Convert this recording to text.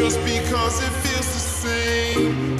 just because it feels the same